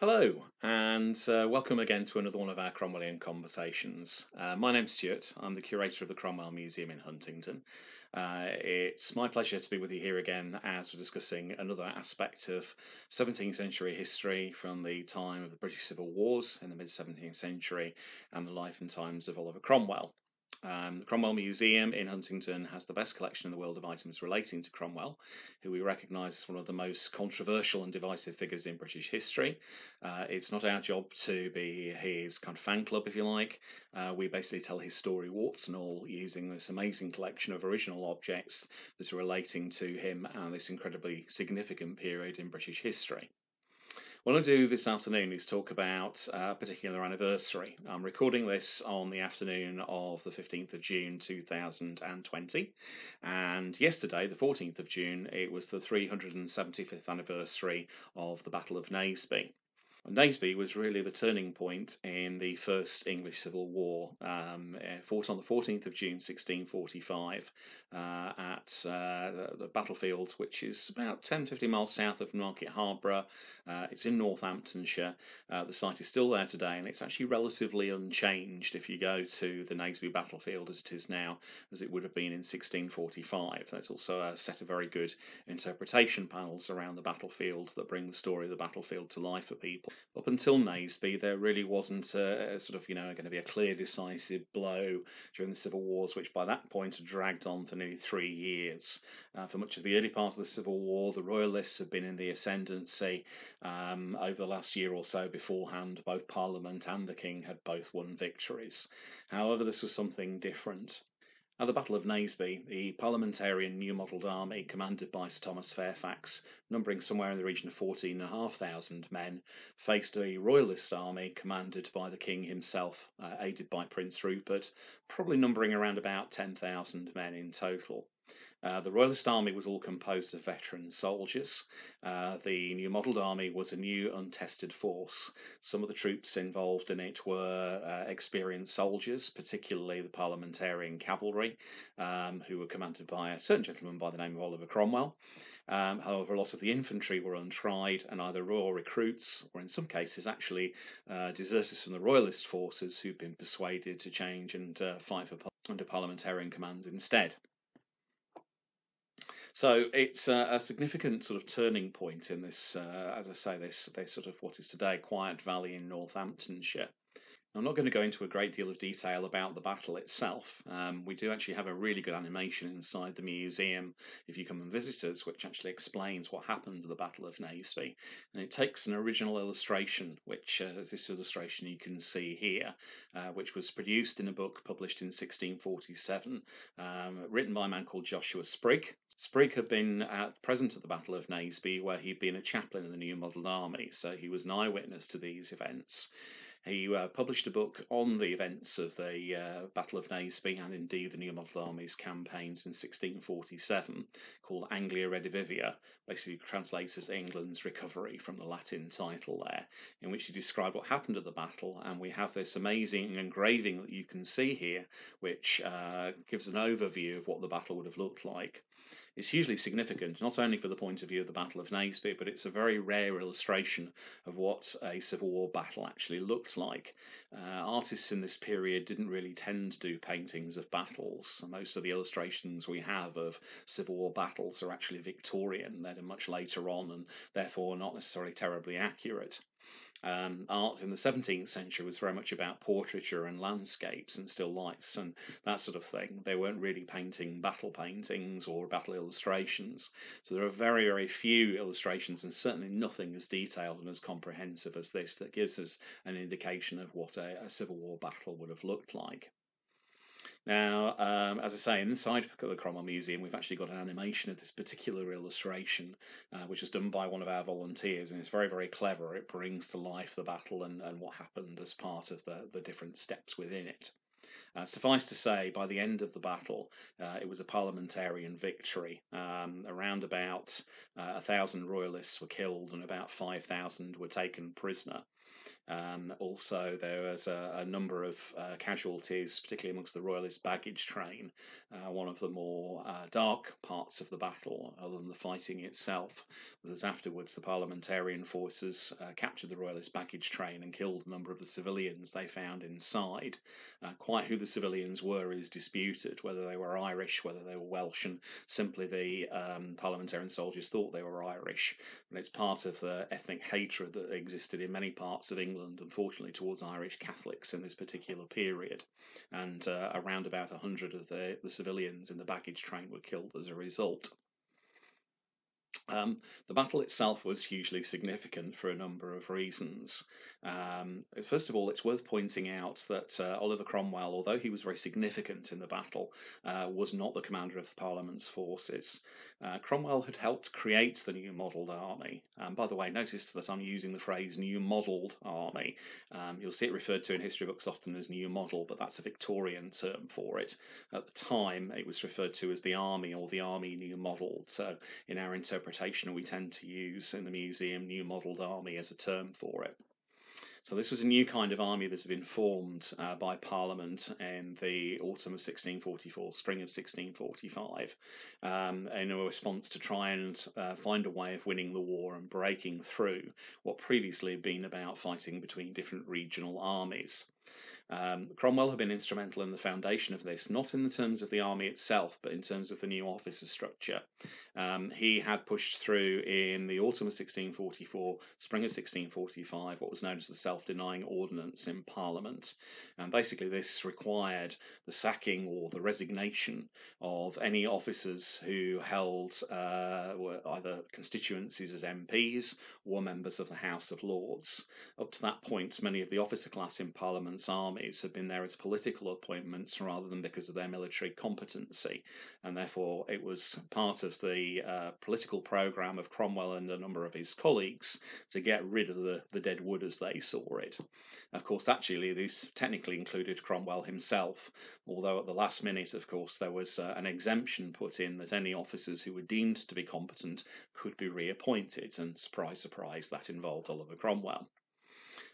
Hello, and uh, welcome again to another one of our Cromwellian conversations. Uh, my name's Stuart. I'm the curator of the Cromwell Museum in Huntingdon. Uh, it's my pleasure to be with you here again as we're discussing another aspect of 17th century history from the time of the British Civil Wars in the mid 17th century and the life and times of Oliver Cromwell. Um, the Cromwell Museum in Huntingdon has the best collection in the world of items relating to Cromwell, who we recognise as one of the most controversial and divisive figures in British history. Uh, it's not our job to be his kind of fan club, if you like. Uh, we basically tell his story, warts and all, using this amazing collection of original objects that are relating to him and this incredibly significant period in British history. What I'll do this afternoon is talk about a particular anniversary. I'm recording this on the afternoon of the 15th of June 2020, and yesterday, the 14th of June, it was the 375th anniversary of the Battle of Naseby. Naseby was really the turning point in the First English Civil War, um, eh, fought on the 14th of June 1645 uh, at uh, the, battlefield, which is about 10 50 miles south of Market Harborough. Uh, it's in Northamptonshire. Uh, the site is still there today, and it's actually relatively unchanged if you go to the Naseby battlefield as it is now, as it would have been in 1645. There's also a set of very good interpretation panels around the battlefield that bring the story of the battlefield to life for people. Up until Naseby, there really wasn't a, a, sort of, you know, going to be a clear, decisive blow during the civil wars, which by that point had dragged on for nearly three years. Uh, for much of the early part of the civil war, the royalists had been in the ascendancy um, over the last year or so beforehand. Both Parliament and the King had both won victories. However, this was something different. At the Battle of Naseby, the Parliamentarian New Modelled Army, commanded by Sir Thomas Fairfax, numbering somewhere in the region of 14,500 men, faced a Royalist army commanded by the King himself, uh, aided by Prince Rupert, probably numbering around about 10,000 men in total. Uh, the Royalist Army was all composed of veteran soldiers. Uh, the new modelled army was a new, untested force. Some of the troops involved in it were uh, experienced soldiers, particularly the Parliamentarian cavalry, um, who were commanded by a certain gentleman by the name of Oliver Cromwell. Um, however, a lot of the infantry were untried and either raw recruits or, in some cases, actually uh, deserters from the Royalist forces who'd been persuaded to change and uh, fight for under parliamentarian command instead. So it's a, a, significant sort of turning point in this, uh, as I say, this, this sort of what is today Quiet Valley in Northamptonshire. I'm not going to go into a great deal of detail about the battle itself. Um, we do actually have a really good animation inside the museum if you come and visit us, which actually explains what happened at the Battle of Naseby. And it takes an original illustration, which uh, is this illustration you can see here, uh, which was produced in a book published in 1647, um, written by a man called Joshua Sprigg. Sprigg had been at, present at the Battle of Naseby, where he'd been a chaplain in the New Model Army, so he was an eyewitness to these events. He uh, published a book on the events of the uh, Battle of Naseby and indeed the New Model Army's campaigns in 1647 called Anglia Redivivia, basically translates as England's recovery from the Latin title there, in which he described what happened at the battle. And we have this amazing engraving that you can see here, which uh, gives an overview of what the battle would have looked like is hugely significant, not only for the point of view of the Battle of Naseby, but it's a very rare illustration of what a Civil War battle actually looked like. Uh, artists in this period didn't really tend to do paintings of battles. Most of the illustrations we have of Civil War battles are actually Victorian, they're much later on and therefore not necessarily terribly accurate. Um, art in the 17th century was very much about portraiture and landscapes and still lifes and that sort of thing. They weren't really painting battle paintings or battle illustrations. So there are very, very few illustrations and certainly nothing as detailed and as comprehensive as this that gives us an indication of what a, a Civil War battle would have looked like. Now, um, as I say, inside the Cromwell Museum, we've actually got an animation of this particular illustration, uh, which was done by one of our volunteers, and it's very, very clever. It brings to life the battle and, and what happened as part of the, the different steps within it. Uh, suffice to say, by the end of the battle, uh, it was a parliamentarian victory. Um, around about uh, a thousand royalists were killed and about 5,000 were taken prisoner. Um, also, there was a, a number of uh, casualties, particularly amongst the Royalist baggage train. Uh, one of the more uh, dark parts of the battle, other than the fighting itself, was afterwards the parliamentarian forces uh, captured the Royalist baggage train and killed a number of the civilians they found inside. Uh, quite who the civilians were is disputed, whether they were Irish, whether they were Welsh, and simply the um, parliamentarian soldiers thought they were Irish. But it's part of the ethnic hatred that existed in many parts of England, unfortunately, towards Irish Catholics in this particular period. And uh, around about 100 of the, the civilians in the baggage train were killed as a result. Um, the battle itself was hugely significant for a number of reasons. Um, first of all, it's worth pointing out that uh, Oliver Cromwell, although he was very significant in the battle, uh, was not the commander of the Parliament's forces. Uh, Cromwell had helped create the new modelled army. Um, by the way, notice that I'm using the phrase new modelled army. Um, you'll see it referred to in history books often as new model, but that's a Victorian term for it. At the time, it was referred to as the army or the army new modelled. So, in our interpretation, interpretation we tend to use in the museum new modelled army as a term for it. So this was a new kind of army that had been formed uh, by Parliament in the autumn of 1644, spring of 1645, um, in a response to try and uh, find a way of winning the war and breaking through what previously had been about fighting between different regional armies. Um, Cromwell had been instrumental in the foundation of this, not in the terms of the army itself, but in terms of the new officer structure. Um, he had pushed through in the autumn of 1644, spring of 1645, what was known as the self denying ordinance in Parliament. And basically, this required the sacking or the resignation of any officers who held uh, either constituencies as MPs or members of the House of Lords. Up to that point, many of the officer class in Parliament's army armies have been there as political appointments rather than because of their military competency. And therefore, it was part of the uh, political programme of Cromwell and a number of his colleagues to get rid of the, the dead wood as they saw it. Of course, actually, this technically included Cromwell himself, although at the last minute, of course, there was uh, an exemption put in that any officers who were deemed to be competent could be reappointed, and surprise, surprise, that involved Oliver Cromwell.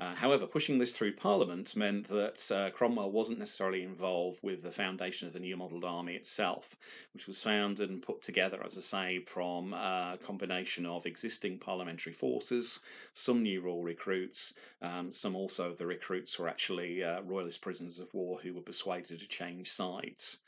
Uh, however, pushing this through Parliament meant that uh, Cromwell wasn't necessarily involved with the foundation of the new modelled army itself, which was founded and put together, as I say, from a combination of existing parliamentary forces, some new royal recruits, um, some also of the recruits were actually uh, royalist prisoners of war who were persuaded to change sides.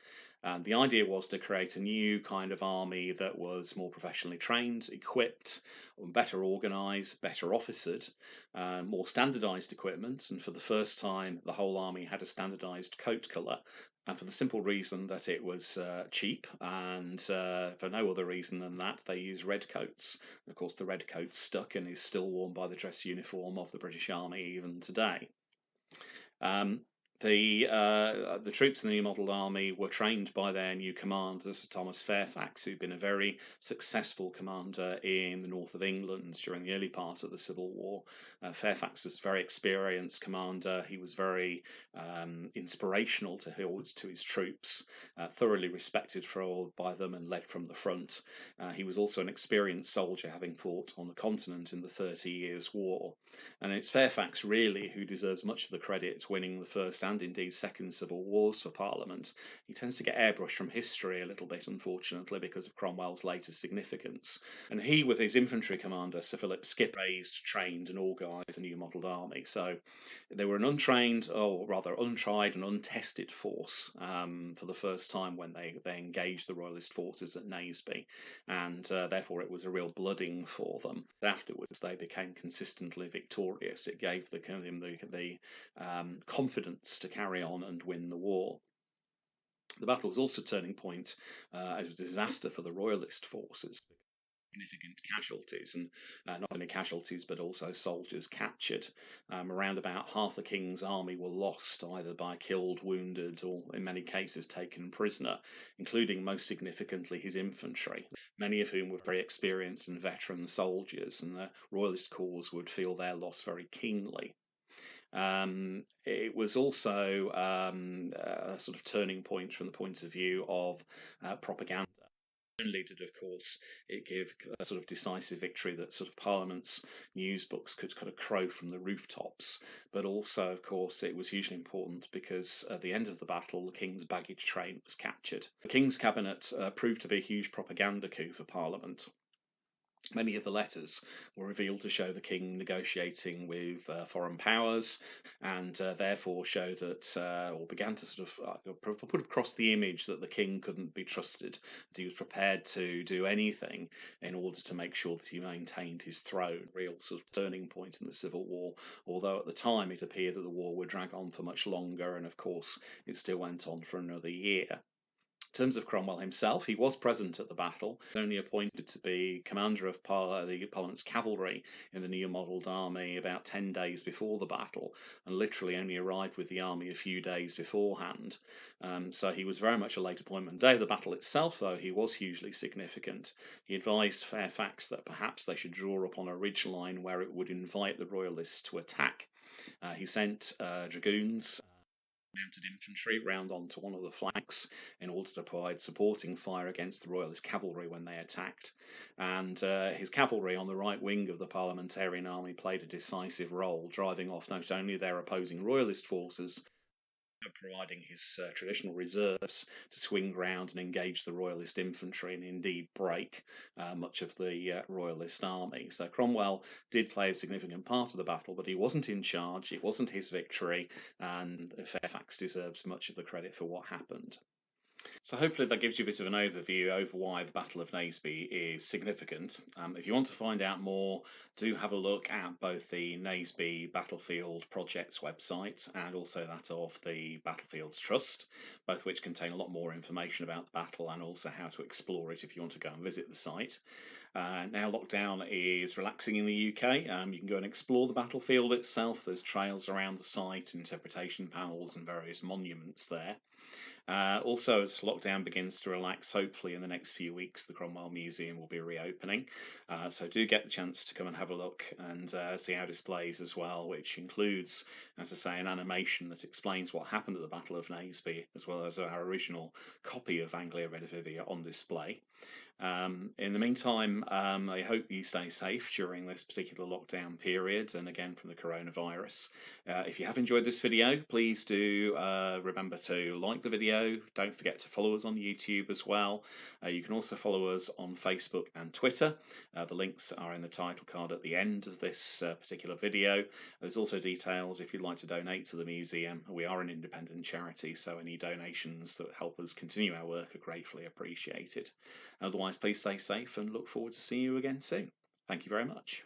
And the idea was to create a new kind of army that was more professionally trained, equipped, better organised, better officered, uh, more standardised equipment. And for the first time, the whole army had a standardised coat colour. And for the simple reason that it was uh, cheap, and uh, for no other reason than that, they used red coats. And of course, the red coat stuck and is still worn by the dress uniform of the British Army even today. Um, the uh, the troops in the new modelled army were trained by their new commander, Sir Thomas Fairfax, who'd been a very successful commander in the north of England during the early part of the Civil War. Uh, Fairfax was a very experienced commander. He was very um, inspirational to his, to his troops, uh, thoroughly respected for by them and led from the front. Uh, he was also an experienced soldier, having fought on the continent in the Thirty Years' War. And it's Fairfax really who deserves much of the credit winning the first and indeed second civil wars for Parliament, he tends to get airbrushed from history a little bit, unfortunately, because of Cromwell's later significance. And he, with his infantry commander, Sir Philip Skippon, raised, trained, and organised a new modelled army. So they were an untrained, or rather untried and untested force um, for the first time when they, they engaged the Royalist forces at Naseby, and uh, therefore it was a real blooding for them. Afterwards, they became consistently victorious. It gave the, the, the um, confidence to carry on and win the war. The battle was also a turning point uh, as a disaster for the Royalist forces. Significant casualties, and uh, not only casualties but also soldiers captured. Um, around about half the king's army were lost, either by killed, wounded, or in many cases taken prisoner, including most significantly his infantry, many of whom were very experienced and veteran soldiers, and the Royalist cause would feel their loss very keenly. Um, it was also um, a sort of turning point from the point of view of uh, propaganda. only did, of course, it give a sort of decisive victory that sort of Parliament's news books could kind of crow from the rooftops, but also, of course, it was hugely important because at the end of the battle, the King's baggage train was captured. The King's cabinet uh, proved to be a huge propaganda coup for Parliament. Many of the letters were revealed to show the king negotiating with uh, foreign powers, and uh, therefore show that, uh, or began to sort of uh, put across the image that the king couldn't be trusted, that he was prepared to do anything in order to make sure that he maintained his throne. Real sort of turning point in the civil war, although at the time it appeared that the war would drag on for much longer, and of course it still went on for another year. In terms of Cromwell himself, he was present at the battle, only appointed to be commander of Par- the Parliament's cavalry in the new modelled army about 10 days before the battle, and literally only arrived with the army a few days beforehand. Um, so he was very much a late appointment. Day of the battle itself, though, he was hugely significant. He advised Fairfax that perhaps they should draw upon a ridge line where it would invite the Royalists to attack. Uh, he sent uh, dragoons mounted infantry round onto one of the flanks in order to provide supporting fire against the Royalist cavalry when they attacked. And uh, his cavalry on the right wing of the Parliamentarian army played a decisive role, driving off not only their opposing Royalist forces, providing his uh, traditional reserves to swing round and engage the Royalist infantry and indeed break uh, much of the uh, Royalist army. So Cromwell did play a significant part of the battle, but he wasn't in charge, it wasn't his victory, and Fairfax deserves much of the credit for what happened. So hopefully that gives you a bit of an overview over why the Battle of Naseby is significant. Um, if you want to find out more, do have a look at both the Naseby Battlefield Project's website and also that of the Battlefields Trust, both which contain a lot more information about the battle and also how to explore it if you want to go and visit the site. Uh, now lockdown is relaxing in the UK. Um, you can go and explore the battlefield itself. There's trails around the site, interpretation panels, and various monuments there. Uh, also, as lockdown begins to relax, hopefully in the next few weeks, the Cromwell Museum will be reopening. Uh, so do get the chance to come and have a look and uh, see our displays as well, which includes, as I say, an animation that explains what happened at the Battle of Naseby, as well as our original copy of Anglia Redivivia on display. Um, in the meantime, um, I hope you stay safe during this particular lockdown period and again from the coronavirus. Uh, if you have enjoyed this video, please do uh, remember to like the video. Don't forget to follow us on YouTube as well. Uh, you can also follow us on Facebook and Twitter. Uh, the links are in the title card at the end of this uh, particular video. There's also details if you'd like to donate to the museum. We are an independent charity, so any donations that help us continue our work are gratefully appreciated. Otherwise, please stay safe and look forward to seeing you again soon. Thank you very much.